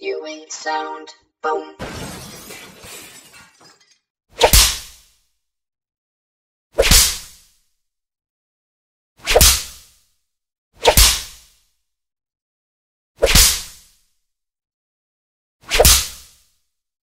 Ewing sound. Boom.